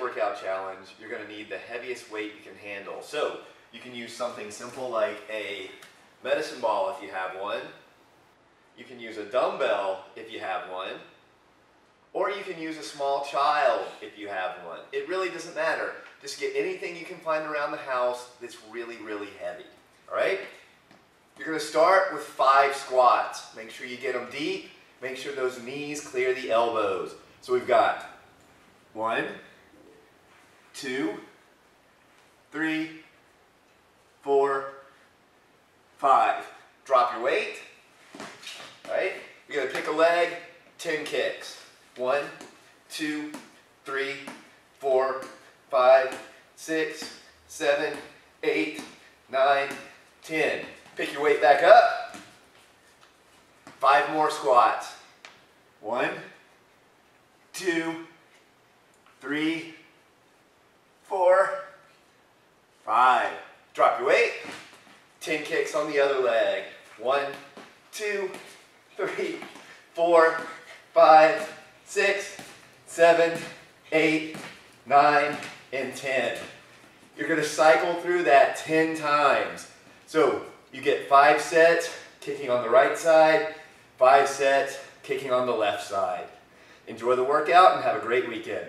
workout challenge, you're going to need the heaviest weight you can handle. So you can use something simple like a medicine ball if you have one. You can use a dumbbell if you have one. Or you can use a small child if you have one. It really doesn't matter. Just get anything you can find around the house that's really, really heavy. All right? You're going to start with five squats. Make sure you get them deep. Make sure those knees clear the elbows. So we've got one, two, three, four, five. Drop your weight. Right? You're to pick a leg, 10 kicks. One, two, three, four, five, six, seven, eight, nine, ten. Pick your weight back up. Five more squats. One, two, three, four, five. Drop your weight. Ten kicks on the other leg. One, two, three, four, five, six, seven, eight, nine, and 10. You're going to cycle through that 10 times. So you get five sets kicking on the right side, five sets kicking on the left side. Enjoy the workout and have a great weekend.